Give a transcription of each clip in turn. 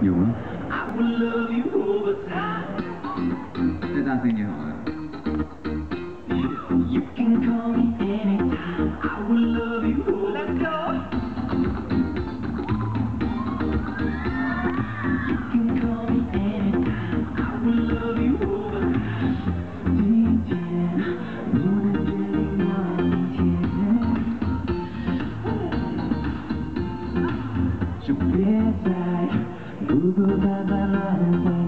Nhiều quá. Tôi đang sinh nhiều hỏi. 就别再孤孤单单来回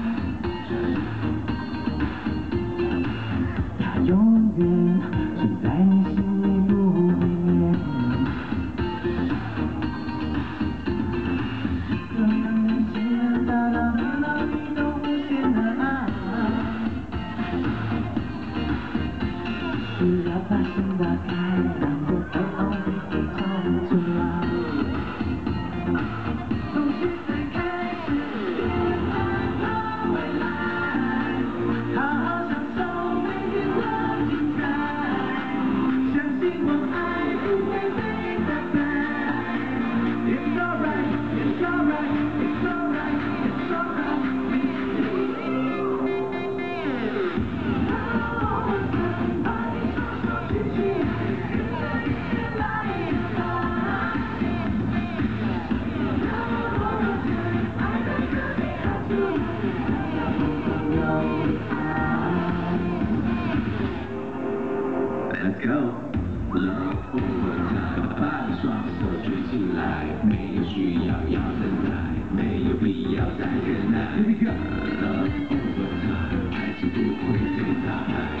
go. love 不把你双手举起来没有需要要等待没有必要再忍耐。Love 不分爱情不会被打败